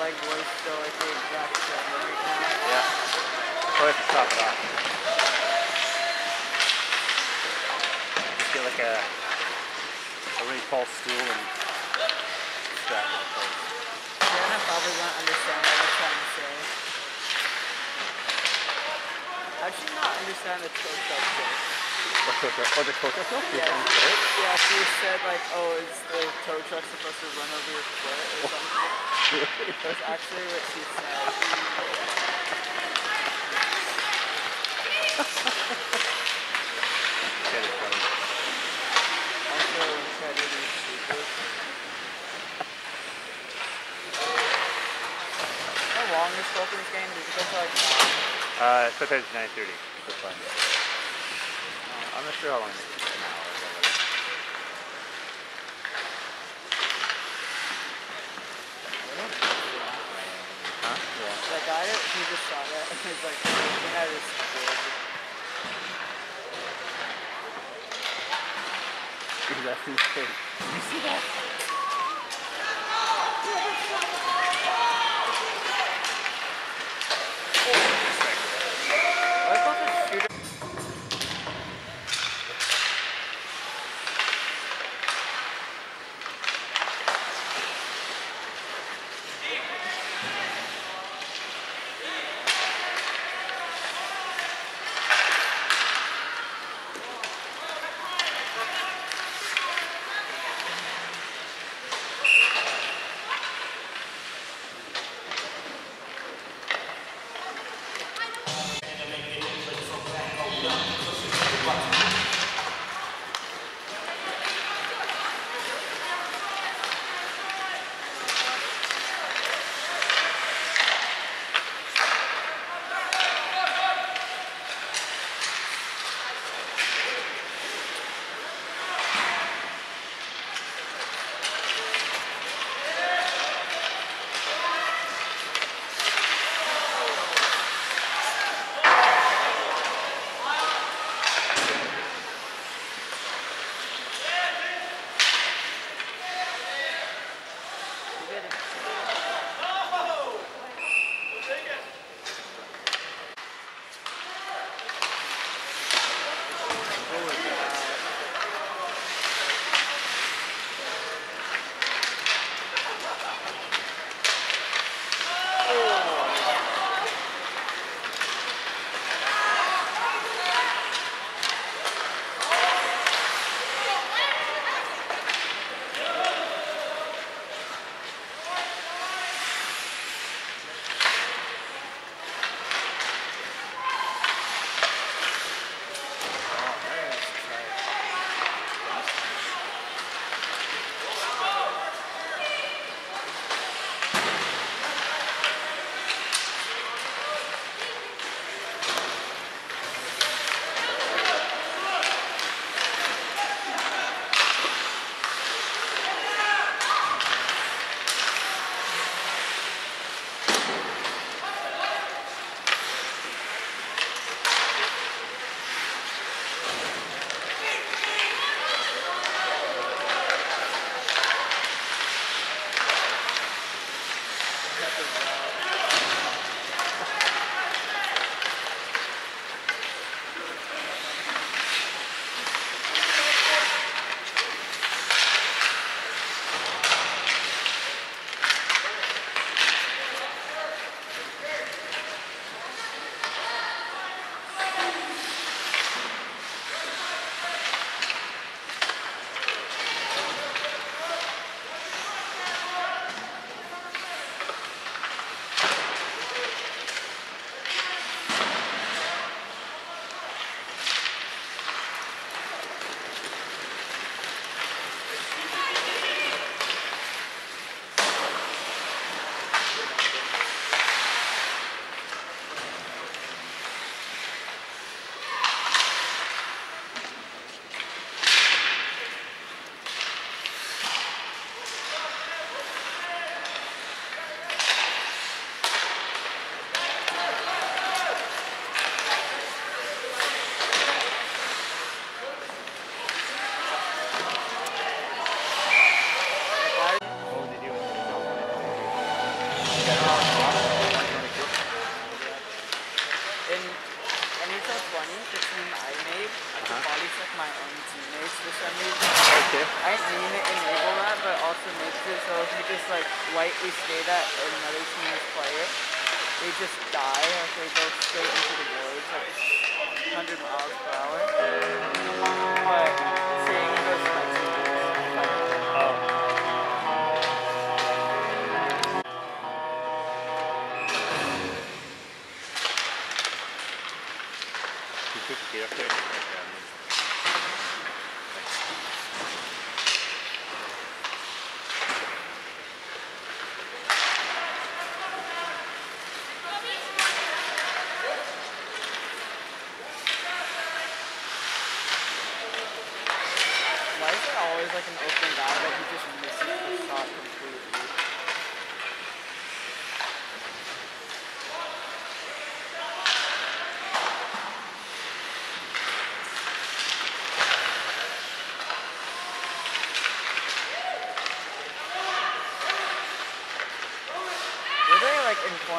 leg was still like the exact same right now? Yeah. Probably have to chop it off. Just get like a a really tall stool and strap it. Jenna probably won't understand what I'm trying to say. How'd she not understand the choke up What coach? Oh, the coach yourself? Yeah. Yeah, she said like, oh, is the tow truck supposed to run over your foot or something? That's actually what she said. Also, to be stupid. How long is Scorpions game? Does it go for like? Uh, sometimes 9.30 for fun. Uh, I'm not sure how long it takes. An hour or whatever. Huh? Yeah. That guy, he just saw that and he's like, looking at his board. He's actually. You see that?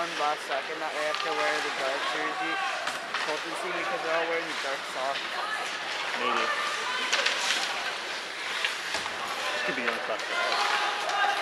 one last second that they have to wear the dark jersey potency because they're all wearing the dark socks. Maybe. This could be unfucked up.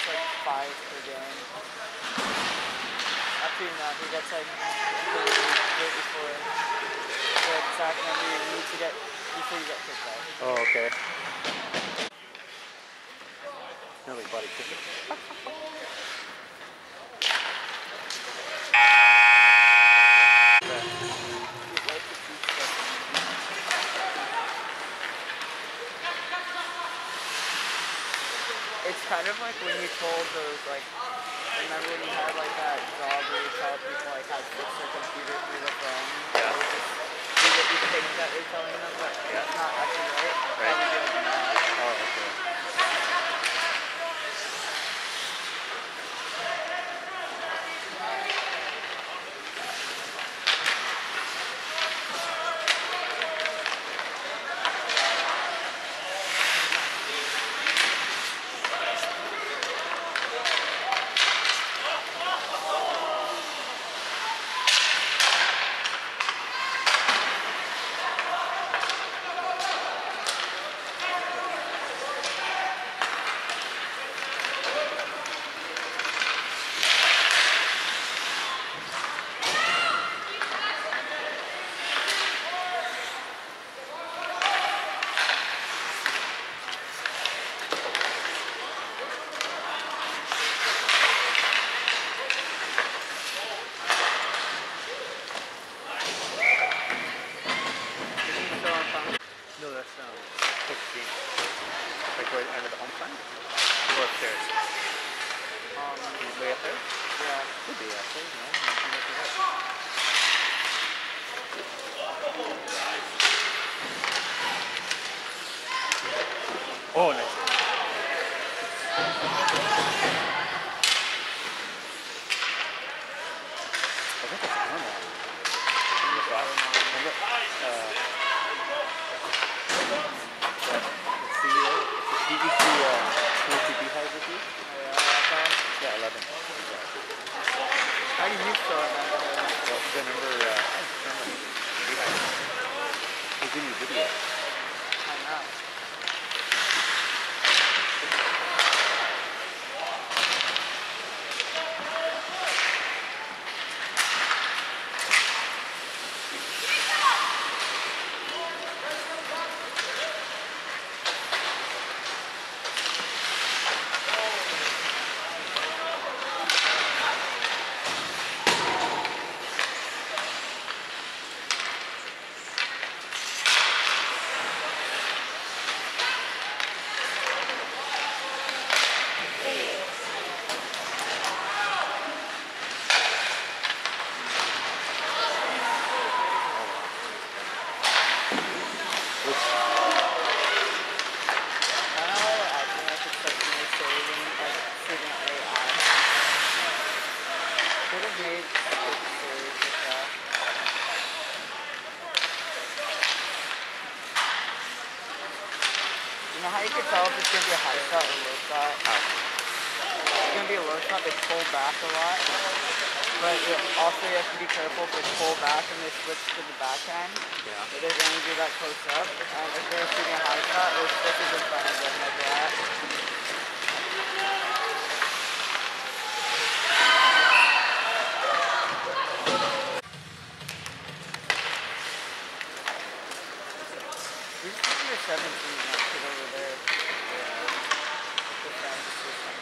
gets like five per game. He gets like before the exact number you need to get before you get kicked out. Oh, okay. Nobody body kicked it. Like when you told those like remember when you had like that job where you tell people like how to fix their computer through the phone? Yeah. Or just do what you think that you're telling them, but that's not actually right. Right. How would you open that? Oh, okay. Is he still on phone? No, that's um, 16. Like right under the home sign? Or upstairs? Um, He's way up there? yeah. Could be upstairs, no? You can look it up. Oh, nice. I think that's normal. Uh, the did you uh? Oh, yeah, that guy. Yeah, 11. Exactly. Well, remember, uh, I don't remember the Beehive. He was in your video. I know. I don't know why they're acting like it's something they saving, like student AI. Could have made it series with that. You know how you can tell if it's gonna be a high shot or low shot? How? It's gonna be a low shot, they pull back a lot. But you also you have to be careful if they pull back and they switch to the backhand. Yeah. They're going to do that close up. And if they're shooting a high shot, it switches in front of them like that. You're just looking at 17 and that kid over there. The fence or something.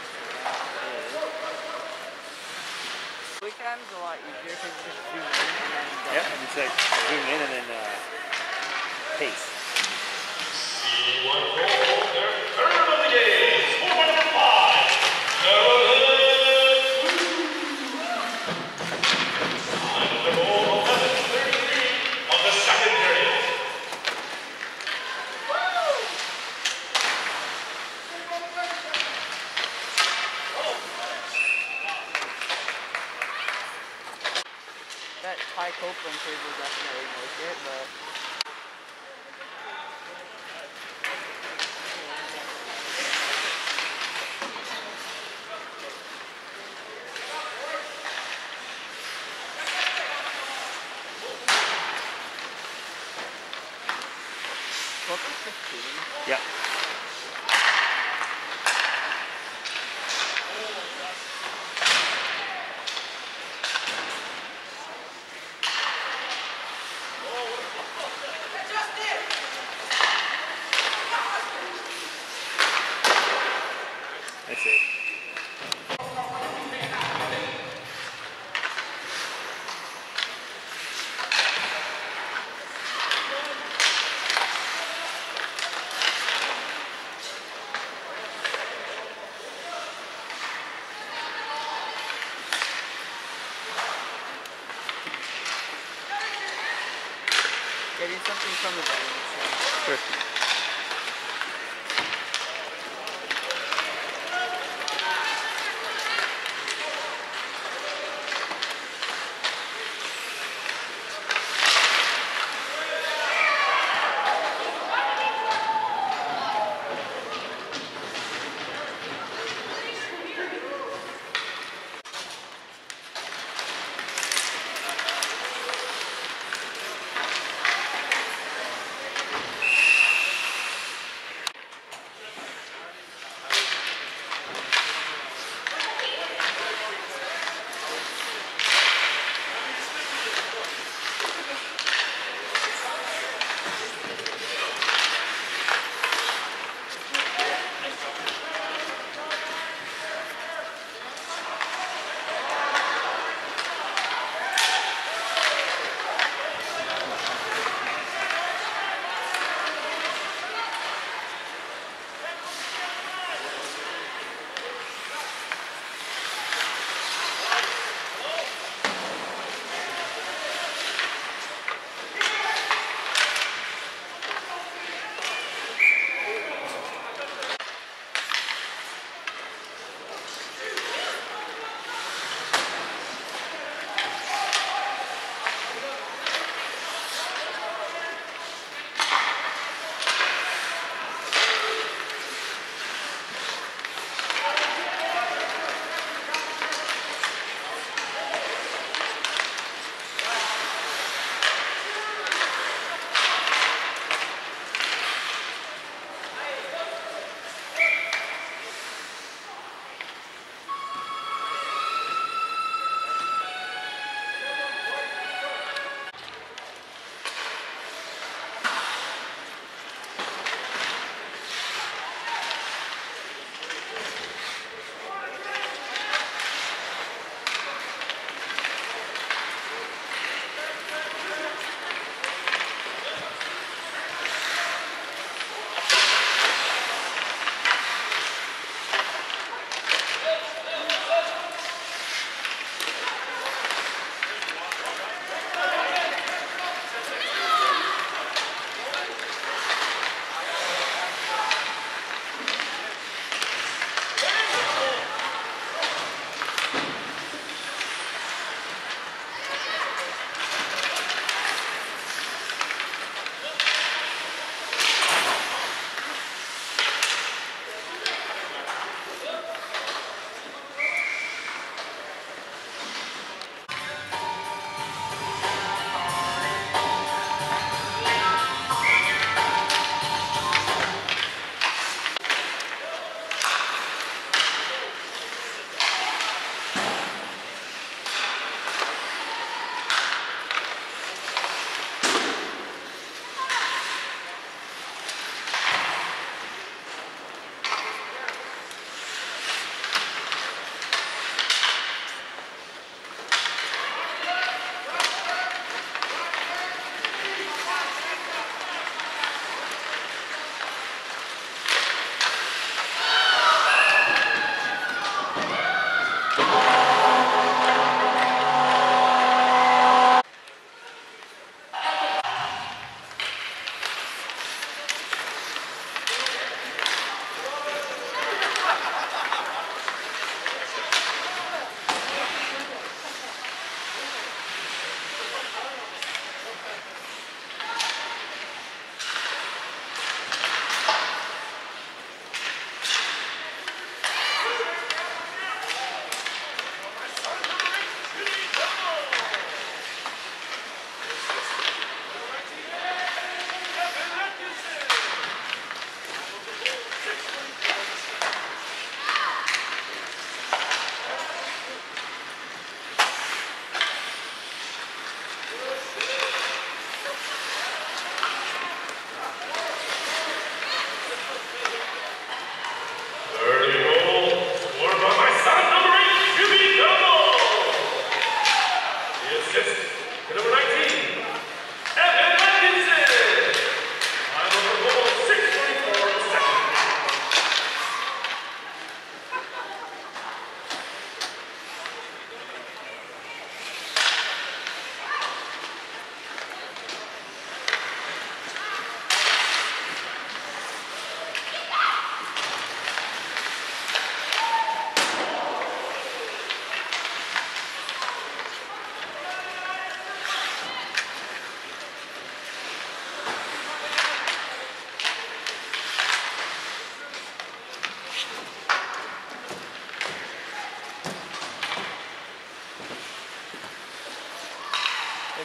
Weekend's a lot easier because you just zoom in and then. Yeah, and it's like zoom in and then uh, pace.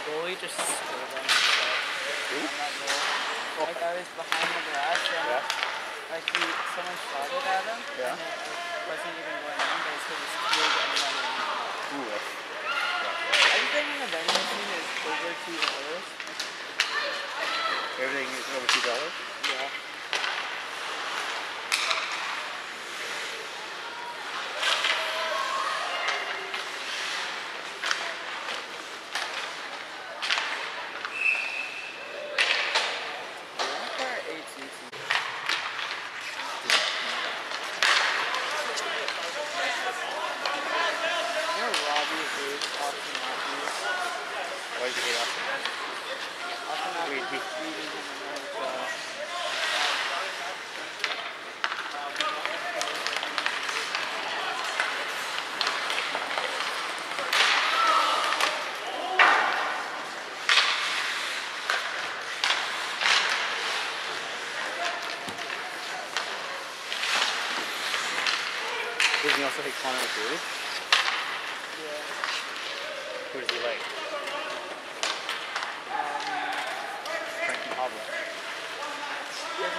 goalie just scored on himself. Like I was behind the glass. and yeah. like he, someone shot it at him yeah. and it wasn't even going on, but so just killed anyone. Ooh. Yeah. Everything in the vending machine is over $2. Everything is over $2? He hate Connor McDavid? Yeah. Who does he like? Frank Mahovlich.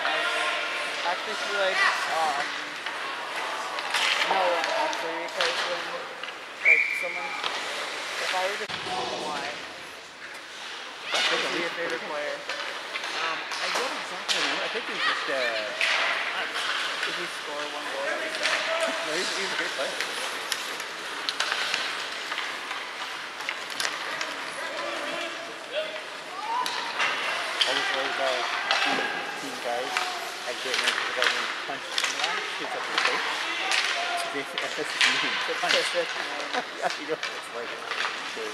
I actually feel like um no actually because when like someone if I were to why That's would be your favorite player Um, I don't exactly remember. I think he's just, uh, if you score one goal? No, he's, he's a great player. All those stories about hockey team guys had great names because when punched in the line, he was up in the face. They, that's name. The perfect yeah, you know, it's like, so,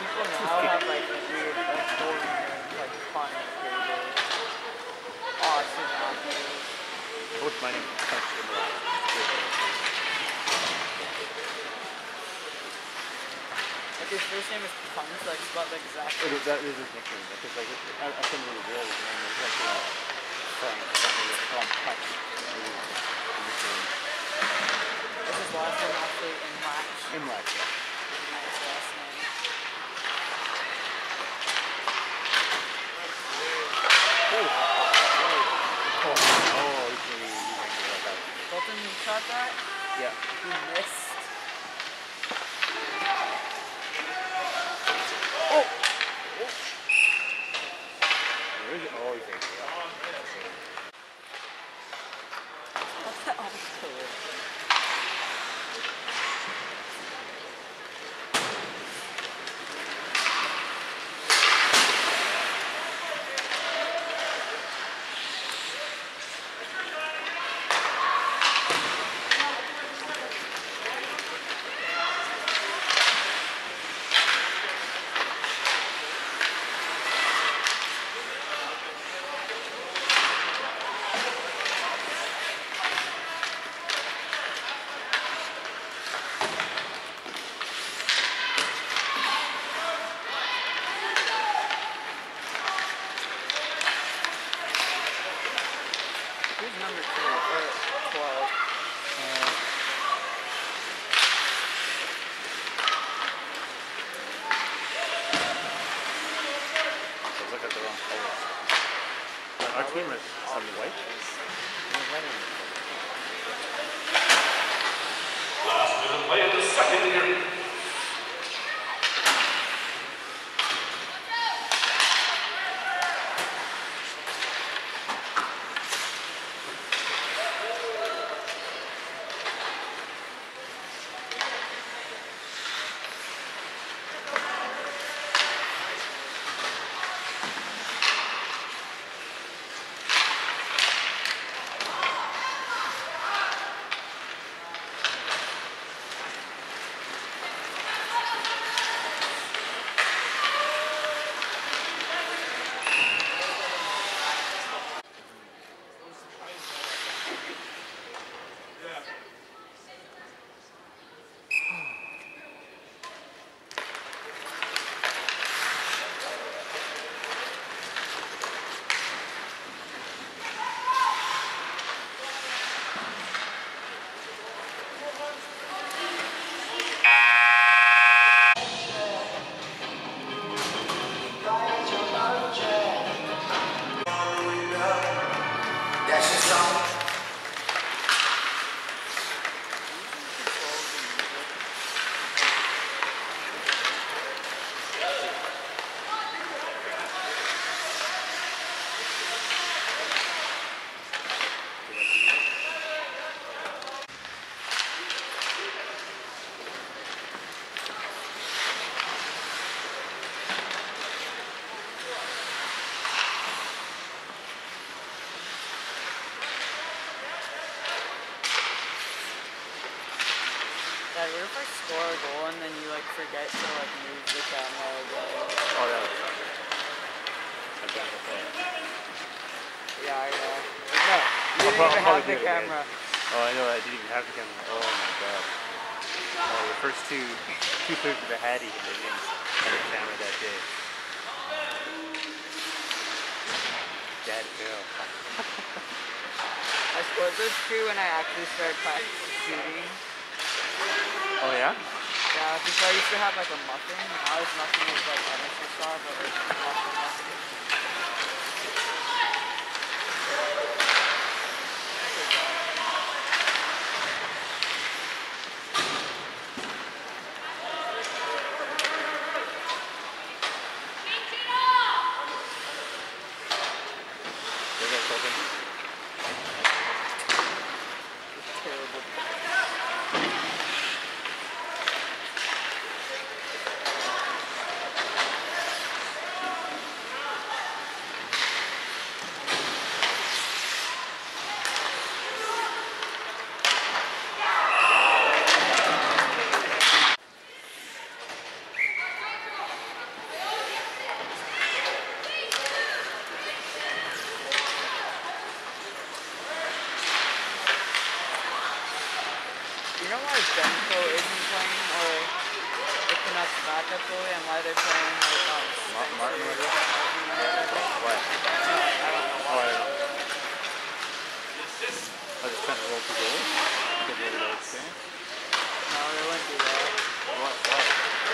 People now have like weird like boring names like Connor McDavid, Austin Matthews. my name? Punched in the line. Great name. Like his first name is Punch, like spelled the exact It is, that is his nickname. Because like, it, I, I couldn't really realize his name was like, you know, Frank something. They call him Punch. It was his nickname. This is last name actually in. Imlach, yeah. Nice last name. Oh, oh, he's gonna be, he's gonna be like that. Colton shot that. Yeah. He missed. score a goal and then you like forget to like move the camera. Oh, that. Yeah, I know. No, you didn't I'll even have the camera. Oh, I know. I didn't even have the camera. Oh my god. Oh, the first two, two thirds of the Hattie and they didn't have the camera that day. Dad fail. I scored those two and I actually started practicing shooting. Oh yeah? Yeah, because I used to have like a muffin. Now it's nothing is like a but it's muffin muffin.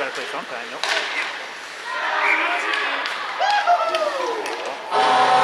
gotta play sometime, nope.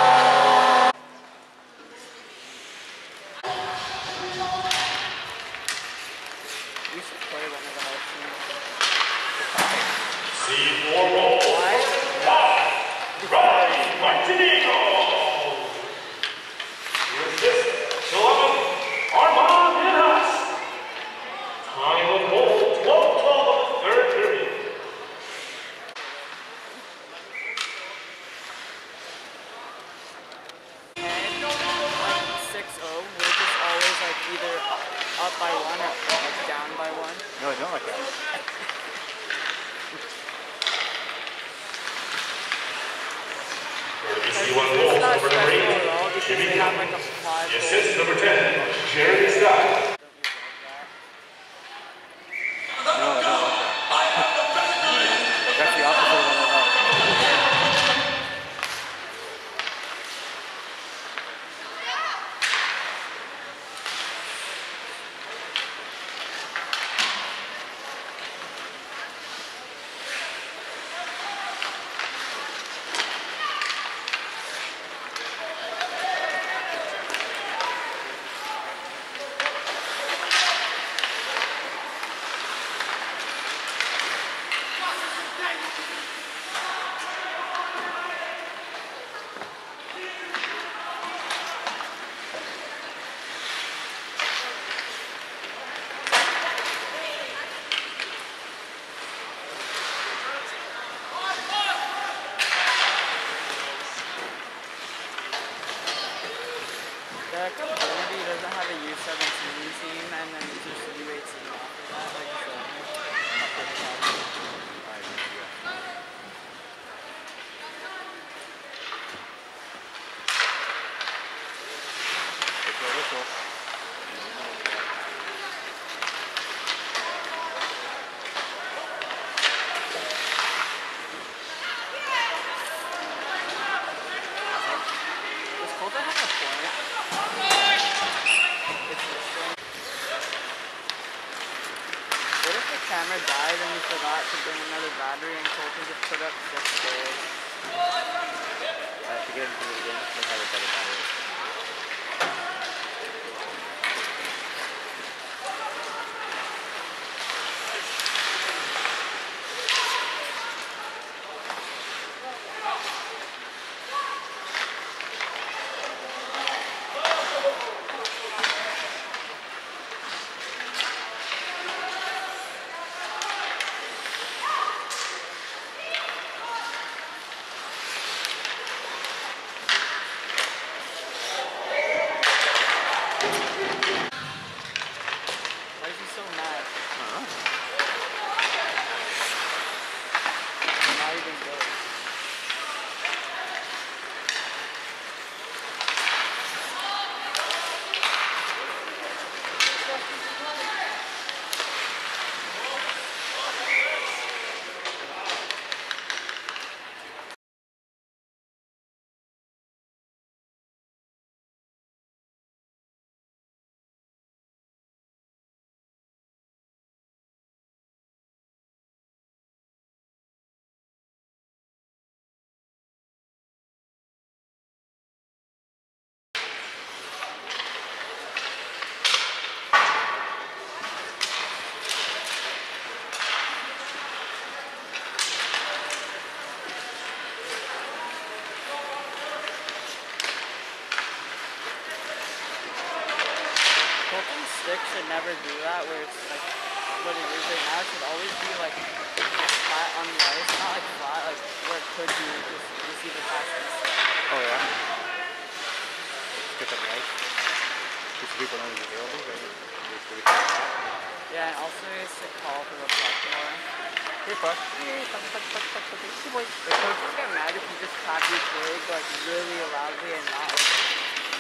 Should never do that where it's like what it is right now. It should always be like flat on the ice, not like flat, like where it could be just receive a pass. Oh yeah. Get right. Just so people it's available, right? Just so we can- Yeah, and also it's to call for the puck more. Hey, fuck. Hey, fuck, fuck, fuck, fuck, fuck. Hey, boy. The coaches get mad if you just tap your leg like really loudly and not like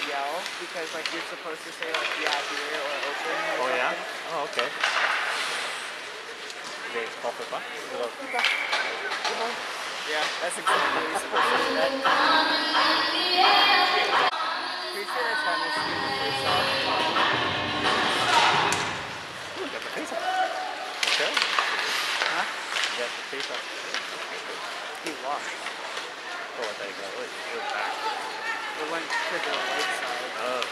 yell because like you're supposed to say like yeah here or open or Oh yeah. Oh okay. They call for fuck. Yeah, that's exactly what you're supposed to do. That. Pretty sure that's how they shoot the face off. Got the face off. Okay. Huh? Got the face off. He lost. Oh, I thought you got it. It was back. It went to the right side. Oh.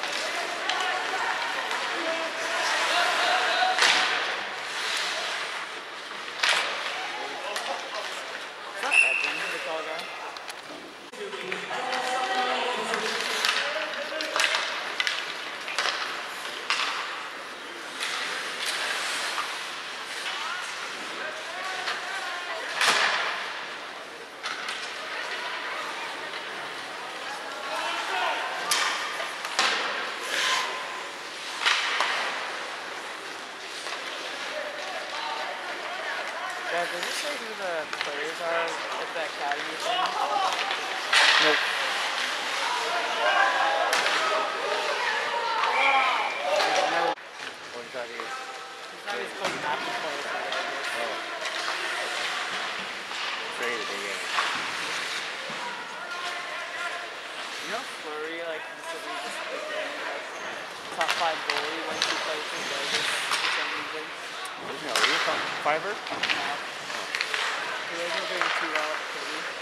It's not Edwin, the tall guy. Yeah, does it say who the players are at the academy thing? Nope. There's no, What is that here? it's not even supposed to have to play with it, I guess. Oh. Traded again. You know Fleury, like, recently just became, like, top five goalie when he played for Vegas for some reason. Isn't that real fiber? Now, he wasn't doing too well at City.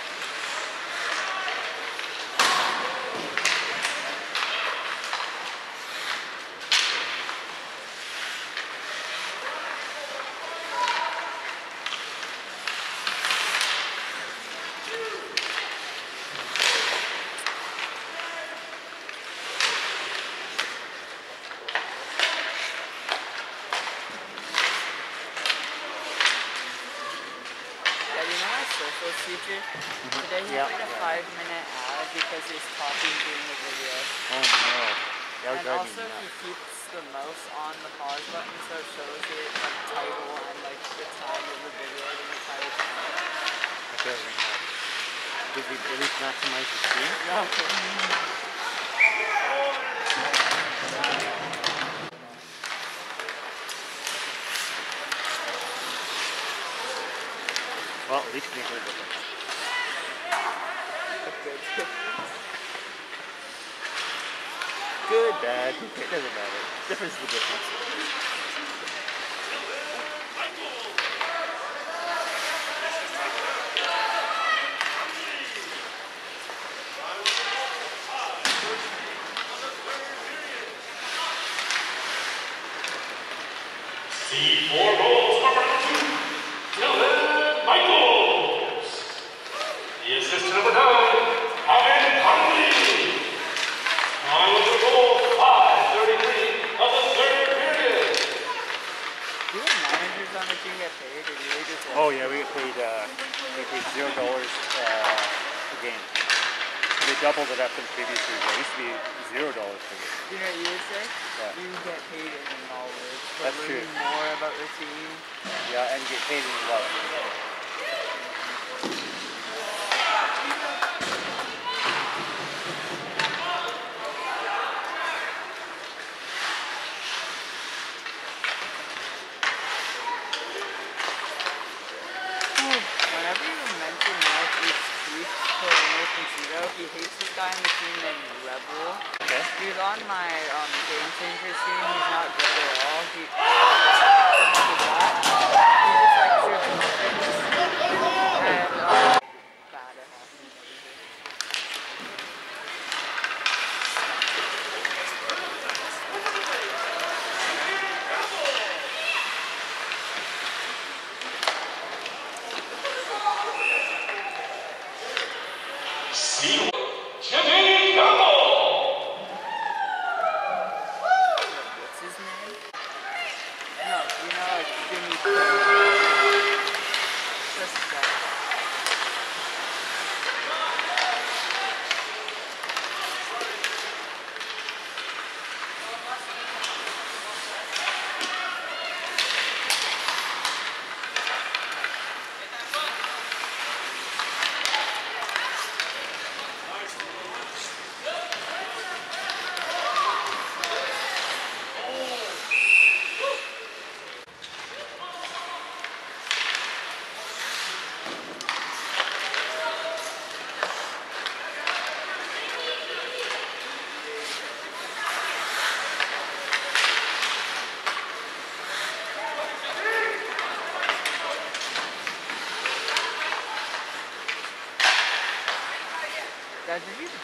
Yeah, you know my teacher? Mm-hmm. Today he Yeah. played a five minute ad because he was talking during the video. Oh no. That was And also he keeps the mouse on the pause button so it shows it like title and like the time of the video the entire time. That drove me. Did we at least maximize the screen? No. Well, at least make it a difference. Good, bad. It doesn't matter. Difference is the difference.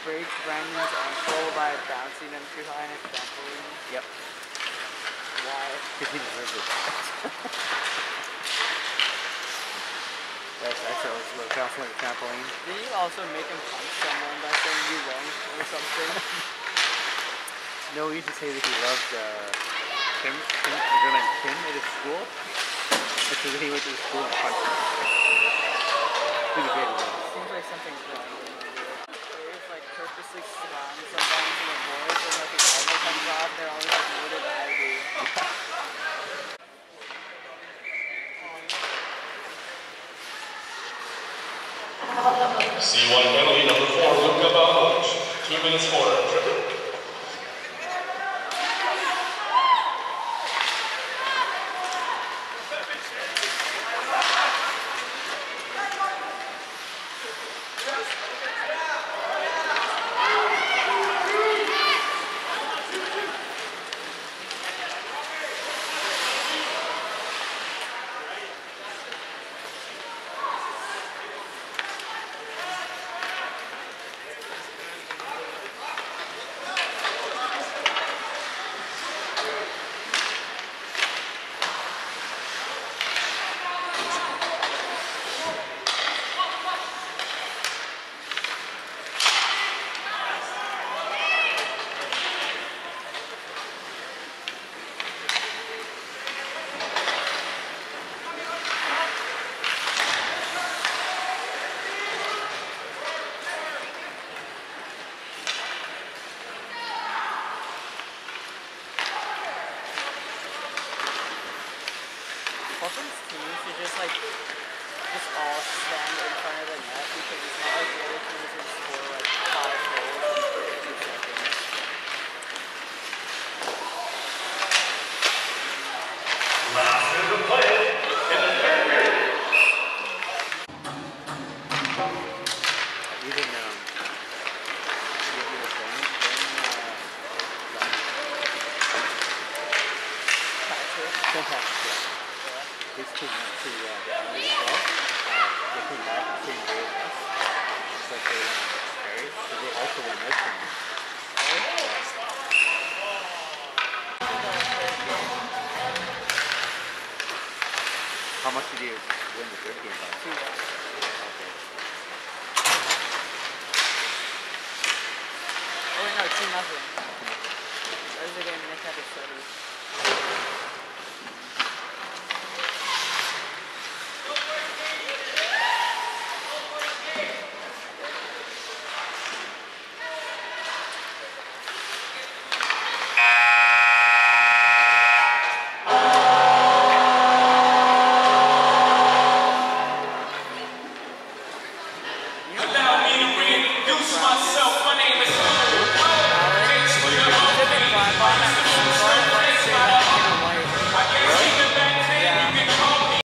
Break Brandon's ankle by bouncing him too high in a trampoline? Yep. Why? Because he deserves it. That's actually was bouncing like a trampoline. Did you also make him punch someone by saying you won't or something? No, we used to say that he loved uh, Kim, Kim, a girl named Kim at his school. And so he went to the school and punched her. He was great at. Seems like something wrong. It's like the voice and like comes they're always like, what did I do? C1 penalty number four, Luka Baloch. Two minutes for like just all stand in front of the net because it's not like the other team is gonna score like five goals in 32 seconds. Last minute of play in the third period. Even, um, even Ben, Ben, uh, Patrick. Ben Patrick, yeah. His team went to, uh, the army as well. Uh, they came back the same day as us. It's like they went on Paris, so they also won their tournament. How much did you win the third game by? Two one. Okay.